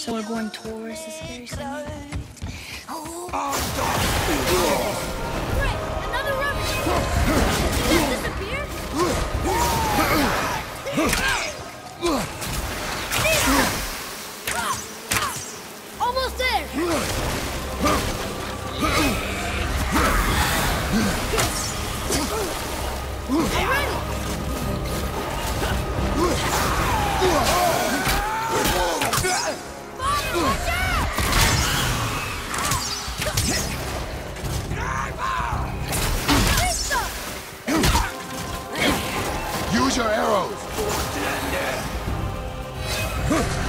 So we're going towards the scary center. Great! Another disappear? Almost there! う。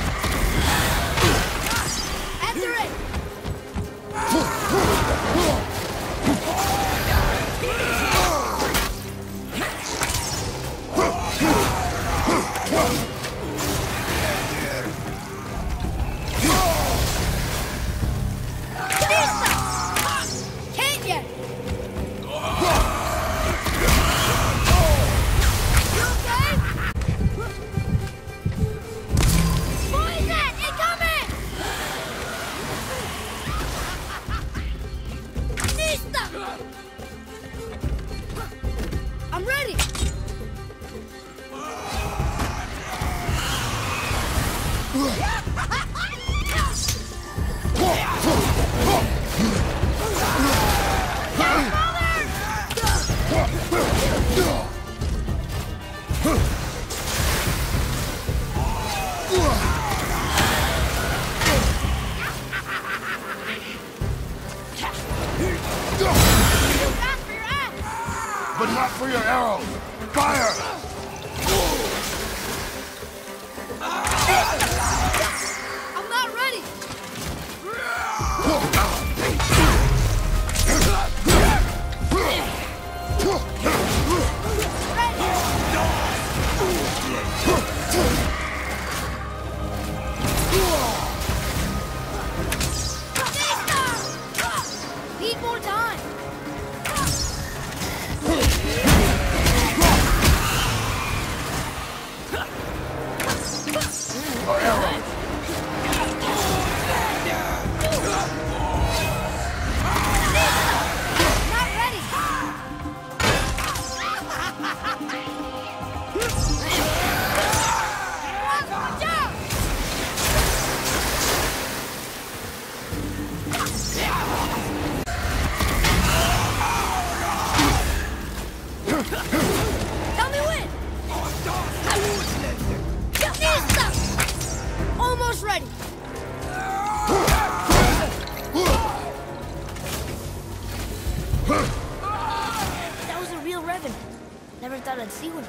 I'm ready! But not for your arrows! Fire! I'm not ready! Need That was a real Revan. Never thought I'd see one.